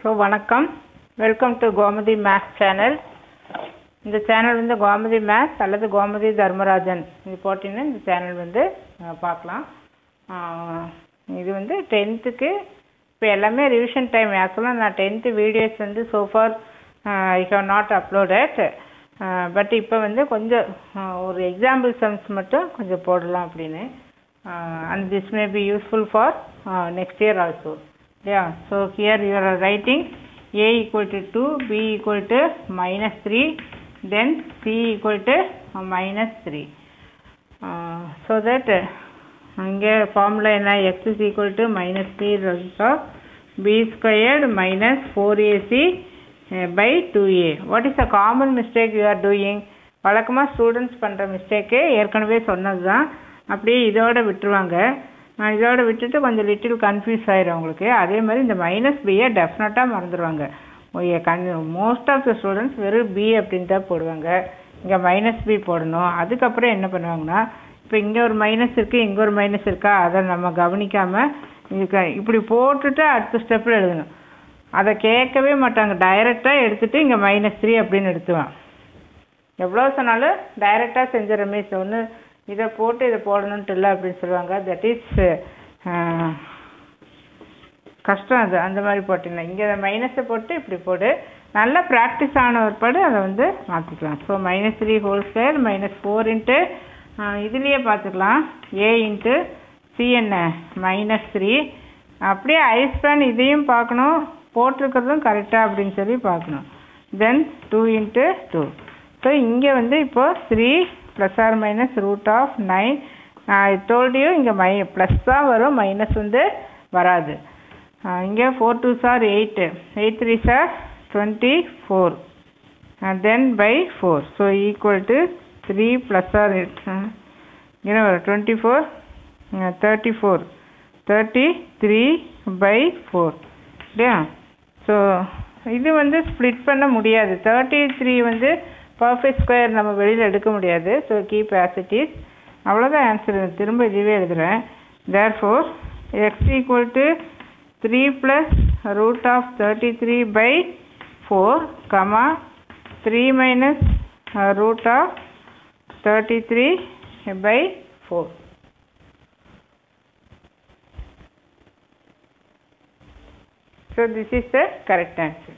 So வணக்கம். Welcome to Gomathi maths channel இந்த channel வந்து கோமதி மேத்ஸ் அல்லது கோமதி தர்மராஜன் இது போட்டிங்கன்னா இந்த சேனல் வந்து பார்க்கலாம். இது வந்து டென்த்துக்கு இப்போ எல்லாமே ரிவிஷன் டைம் ஆக்சுவலாக நான் டென்த்து வீடியோஸ் வந்து so far I have not uploaded but இப்போ வந்து கொஞ்சம் ஒரு எக்ஸாம்பிள் சம்ஸ் மட்டும் கொஞ்சம் போடலாம் அப்படின்னு. And this may be useful for next year also yeah so here you are writing a equal to 2 b equal to minus 3 then c equal to uh, minus 3 uh, so that uh, formula என்ன? X is equal to minus three of b squared minus four a c by two a what is a common mistake you are doing வழக்கமாக students பண்ணுற mistake ஏற்கனவே சொன்னது தான் அப்படியே இதோட விட்டுருவாங்க. நான் இதோட விட்டுட்டு கொஞ்சம் லிட்டில் கன்ஃபியூஸ் ஆயிரும் அவங்களுக்கு அதே மாதிரி இந்த மைனஸ் பியை டெஃபினட்டாக மறந்துடுவாங்க கன் மோஸ்ட் ஆஃப் த ஸ்டூடெண்ட்ஸ் வெறும் பி அப்படின்னு தான் போடுவாங்க. இங்கே மைனஸ் பி போடணும். அதுக்கப்புறம் என்ன பண்ணுவாங்கன்னா இப்போ இங்கே ஒரு மைனஸ் இருக்குது இங்கே ஒரு மைனஸ் இருக்கா? அதை நம்ம கவனிக்காமல் இதுக்கு இப்படி போட்டுட்டு அடுத்த ஸ்டெப்பில் எழுதணும். அதை கேட்கவே மாட்டாங்க. டைரெக்டாக எடுத்துகிட்டு இங்கே மைனஸ் த்ரீ அப்படின்னு எடுத்துவான் எவ்வளோ சொன்னாலும் டைரெக்டாக செஞ்ச ரமேஷ் ஒன்று இதை போட்டு இதை போடணுன்ட்டு இல்லை அப்படின்னு சொல்லுவாங்க. தட் இஸ் கஷ்டம் அது. அந்த மாதிரி போட்டிங்கன்னா இங்கே அதை மைனஸை போட்டு இப்படி போடு. நல்லா ப்ராக்டிஸ் ஆன ஒருபாடு அதை வந்து மாற்றிக்கலாம் so minus three whole square minus four into இதுலேயே பார்த்துக்கலாம். ஏ இன்ட்டு சி என்ன? மைனஸ் த்ரீ அப்படியே ஐஸ்பேன் இதையும் பார்க்கணும். போட்டிருக்கிறதும் கரெக்டாக அப்படின்னு சொல்லி பார்க்கணும். Then two into two so இங்கே வந்து இப்போ three plus or minus root of nine டோல்டியும் இங்கே மை ப்ளஸ் தான் வரும் மைனஸ் வந்து வராது. இங்கே four two are eight eight three are twenty four then by four so equal to three plus or இங்கே வரும் twenty four thirty four thirty three by four இல்லையா? So இது வந்து ஸ்ப்ளிட் பண்ண முடியாது. தேர்ட்டி த்ரீ வந்து பர்ஃபெக்ட் ஸ்கொயர் நம்ம வெளியில் எடுக்க முடியாது. So keep as it is அவ்வளோதான் ஆன்சர் திரும்ப இதுவே எழுதுகிறேன் there four x equal to three plus root of thirty three by four comma three minus root of thirty three by four So this is the correct answer.